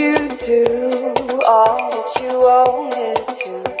you do all that you wanted to.